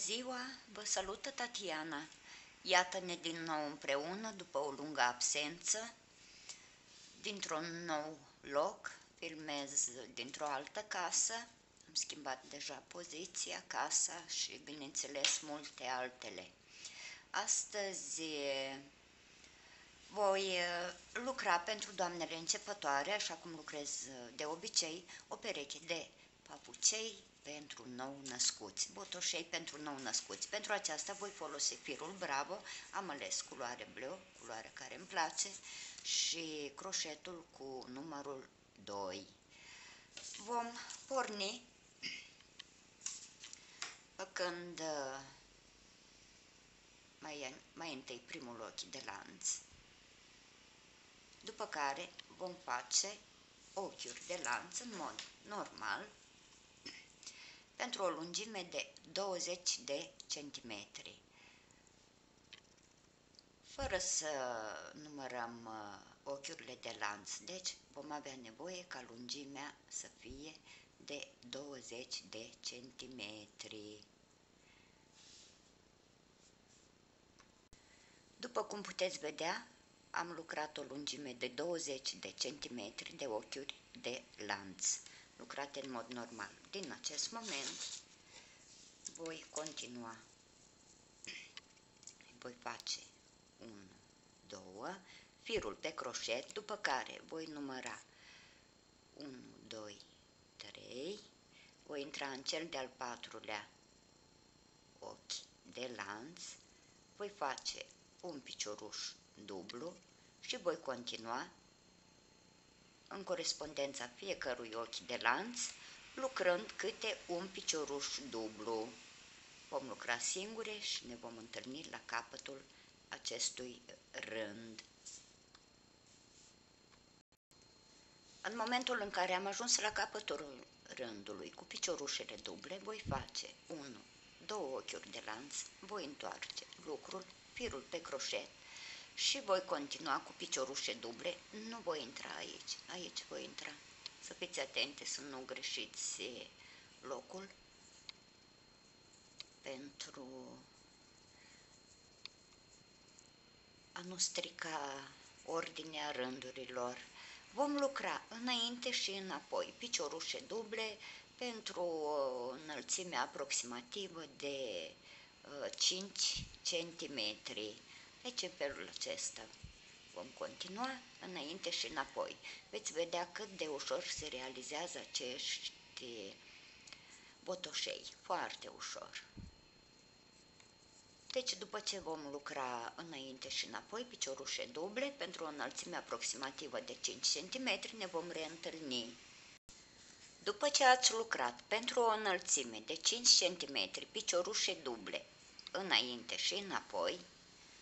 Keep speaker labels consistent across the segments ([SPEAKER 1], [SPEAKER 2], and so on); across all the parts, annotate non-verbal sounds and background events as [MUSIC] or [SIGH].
[SPEAKER 1] ziua, vă salută Tatiana. Iată-ne din nou împreună după o lungă absență, dintr-un nou loc, filmez dintr-o altă casă, am schimbat deja poziția, casa și, bineînțeles, multe altele. Astăzi voi lucra pentru doamnele începătoare, așa cum lucrez de obicei, o pereche de papucei pentru nou născuți, botoșei pentru nou născuți. Pentru aceasta voi folosi firul Bravo, am ales culoare bleu, culoare care îmi place, și croșetul cu numărul 2. Vom porni făcând mai, mai întâi primul ochi de lanț, după care vom face ochiuri de lanț în mod normal, pentru o lungime de 20 de centimetri. Fără să numărăm uh, ochiurile de lanț, deci vom avea nevoie ca lungimea să fie de 20 de centimetri. După cum puteți vedea, am lucrat o lungime de 20 de centimetri de ochiuri de lanț lucrate în mod normal. Din acest moment voi continua. [CLEARS THROAT] Voi face 1, 2, firul pe croșet, după care voi număra 1, 2, 3, voi intra în cel de-al patrulea ochi de lanț, voi face un picioruș dublu și voi continua în corespondența fiecărui ochi de lanț, lucrând câte un picioruș dublu. Vom lucra singure și ne vom întâlni la capătul acestui rând. În momentul în care am ajuns la capătul rândului cu piciorușele duble, voi face 1, două ochiuri de lanț, voi întoarce lucrul, firul pe croșet, și voi continua cu piciorușe duble, nu voi intra aici, aici voi intra. Să fiți atente să nu greșiți locul pentru a nu strica ordinea rândurilor. Vom lucra înainte și înapoi, piciorușe duble pentru o înălțime aproximativă de 5 uh, cm. Deci în felul acesta vom continua înainte și înapoi. Veți vedea cât de ușor se realizează acești botoșei, foarte ușor. Deci după ce vom lucra înainte și înapoi piciorușe duble pentru o înălțime aproximativă de 5 cm ne vom reîntâlni. După ce ați lucrat pentru o înălțime de 5 cm piciorușe duble înainte și înapoi,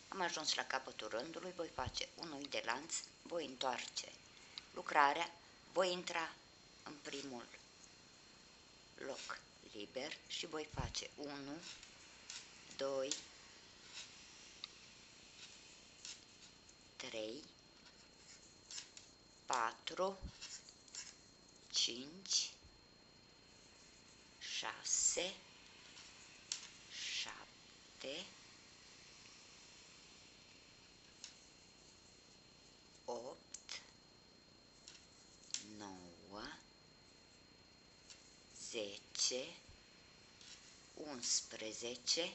[SPEAKER 1] am ajuns la capătul rândului, voi face unul de lanț, voi întoarce lucrarea, voi intra în primul loc liber și voi face 1, 2, 3, 4, 5, 6, 7, 8, 9, 10, 11,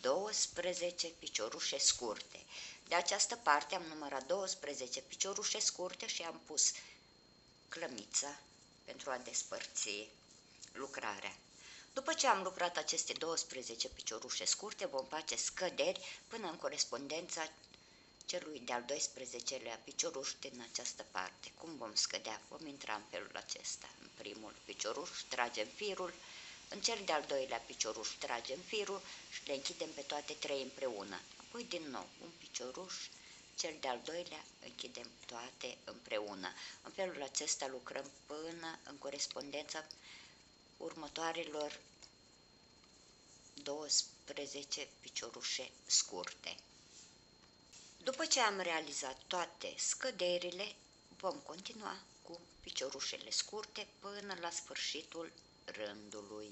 [SPEAKER 1] 12 piciorușe scurte. De această parte am numărat 12 piciorușe scurte și am pus clămița pentru a despărți lucrarea. După ce am lucrat aceste 12 piciorușe scurte, vom face scăderi până în corespondența celui de-al 12-lea picioruș din această parte. Cum vom scădea? Vom intra în felul acesta. În primul picioruș tragem firul, în cel de-al doilea picioruș tragem firul și le închidem pe toate trei împreună. Apoi din nou un picioruș, cel de-al doilea închidem toate împreună. În felul acesta lucrăm până în corespondența următoarelor 12 piciorușe scurte. După ce am realizat toate scăderile, vom continua cu piciorușele scurte până la sfârșitul rândului.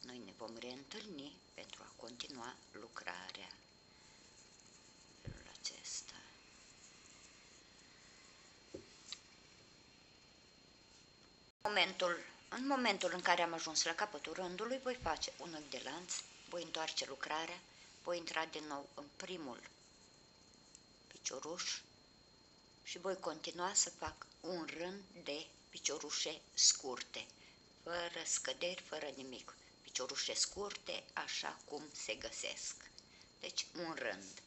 [SPEAKER 1] Noi ne vom reîntâlni pentru a continua lucrarea. Felul acesta. Momentul, în momentul în care am ajuns la capătul rândului, voi face un ochi de lanț, voi întoarce lucrarea, voi intra din nou în primul picioruș și voi continua să fac un rând de piciorușe scurte, fără scăderi, fără nimic. Piciorușe scurte, așa cum se găsesc. Deci un rând.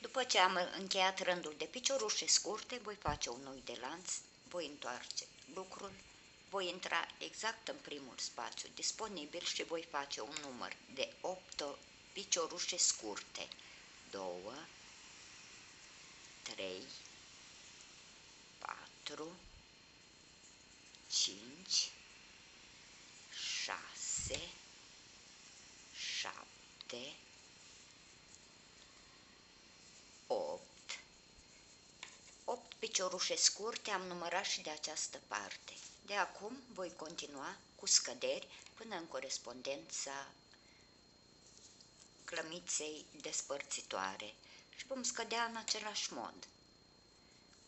[SPEAKER 1] După ce am încheiat rândul de piciorușe scurte, voi face un oi de lanț, voi întoarce lucrul, voi intra exact în primul spațiu disponibil și voi face un număr de 8 piciorușe scurte. 2, 3, 4, 5, 6, 7, 8, 8 piciorușe scurte am numărat și de această parte. De acum voi continua cu scăderi până în corespondența clămiței despărțitoare și vom scădea în același mod,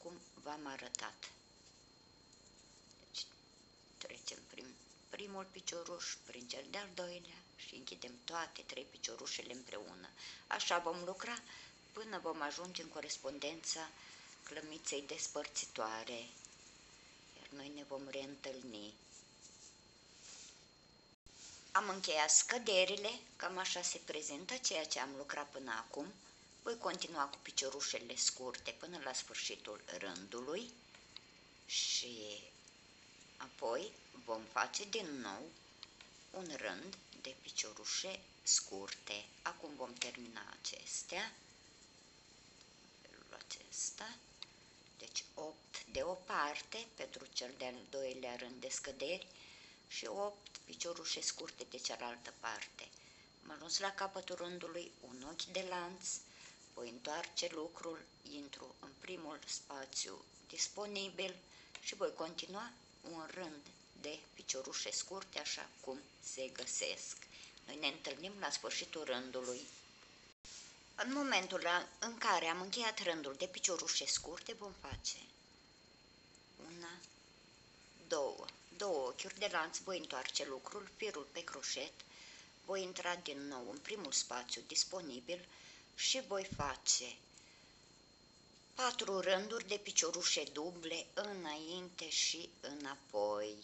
[SPEAKER 1] cum v-am arătat. Deci trecem prin primul picioruș, prin cel de-al doilea și închidem toate trei piciorușele împreună. Așa vom lucra până vom ajunge în corespondența clămiței despărțitoare, iar noi ne vom reîntâlni. Am încheiat scăderile, cam așa se prezintă ceea ce am lucrat până acum. Voi continua cu piciorușele scurte până la sfârșitul rândului și apoi vom face din nou un rând de piciorușe scurte. Acum vom termina acestea, felul acesta, deci 8 de o parte pentru cel de-al doilea rând de scăderi și 8 piciorușe scurte de cealaltă parte. Am ajuns la capătul rândului, un ochi de lanț, voi întoarce lucrul, intru în primul spațiu disponibil și voi continua un rând de piciorușe scurte așa cum se găsesc. Noi ne întâlnim la sfârșitul rândului. În momentul în care am încheiat rândul de piciorușe scurte, vom face una, două, două ochiuri de lanț, voi întoarce lucrul, firul pe croșet, voi intra din nou în primul spațiu disponibil și voi face patru rânduri de piciorușe duble înainte și înapoi.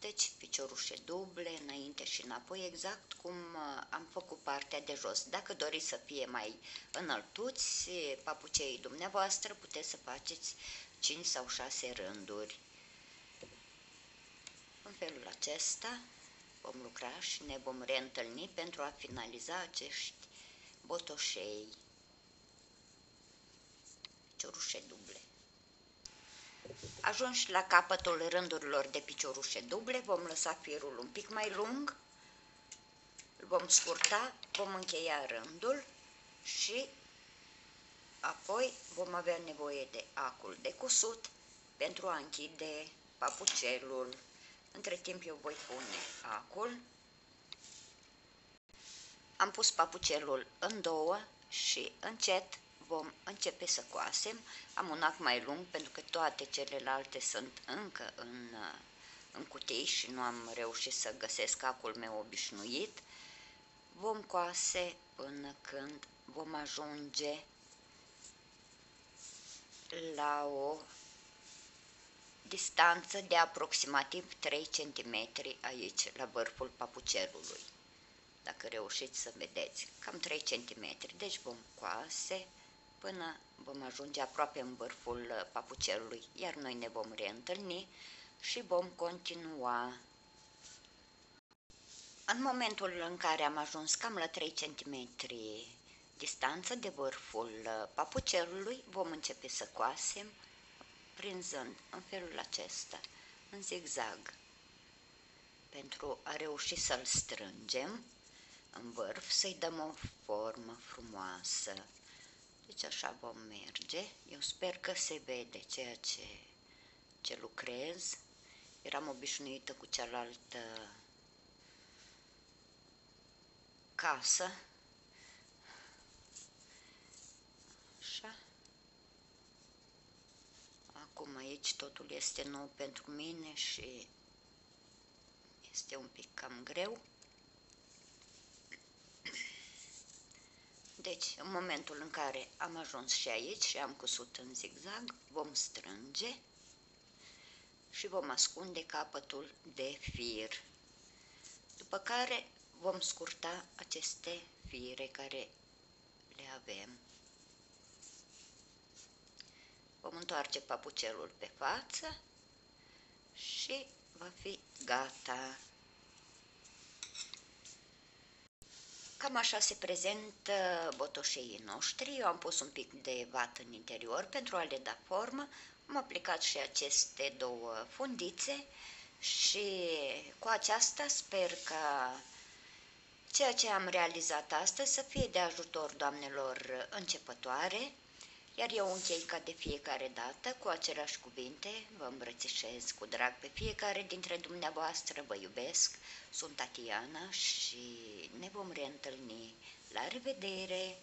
[SPEAKER 1] Deci piciorușe duble înainte și înapoi, exact cum uh, am făcut partea de jos. Dacă doriți să fie mai înăltuți papucei dumneavoastră, puteți să faceți 5 sau 6 rânduri. În felul acesta vom lucra și ne vom reîntâlni pentru a finaliza acești botoșei, piciorușe duble. Ajunși la capătul rândurilor de piciorușe duble, vom lăsa firul un pic mai lung, îl vom scurta, vom încheia rândul și apoi vom avea nevoie de acul de cusut pentru a închide papucelul. Între timp eu voi pune acul. Am pus papucelul în două și încet vom începe să coasem. Am un ac mai lung pentru că toate celelalte sunt încă în, în cutii și nu am reușit să găsesc acul meu obișnuit. Vom coase până când vom ajunge la o distanță de aproximativ 3 cm aici, la vârful papucelului. Dacă reușiți să vedeți, cam 3 cm. Deci vom coase până vom ajunge aproape în vârful papucelului, iar noi ne vom reîntâlni și vom continua. În momentul în care am ajuns cam la 3 cm distanță de vârful papucelului, vom începe să coasem prinzând în felul acesta, în zigzag, pentru a reuși să-l strângem în vârf, să-i dăm o formă frumoasă. Deci așa vom merge. Eu sper că se vede ceea ce, ce lucrez. Eram obișnuită cu cealaltă casă. Așa. Acum aici totul este nou pentru mine și este un pic cam greu. Deci, în momentul în care am ajuns și aici și am cusut în zigzag, vom strânge și vom ascunde capătul de fir. După care vom scurta aceste fire care le avem. Vom întoarce papucelul pe față și va fi gata. Cam așa se prezintă botoșeii noștri. Eu am pus un pic de vat în interior pentru a le da formă. Am aplicat și aceste două fundițe și cu aceasta sper ca ceea ce am realizat astăzi să fie de ajutor doamnelor începătoare iar eu închei ca de fiecare dată cu aceleași cuvinte, vă îmbrățișez cu drag pe fiecare dintre dumneavoastră, vă iubesc, sunt Tatiana și ne vom reîntâlni. La revedere!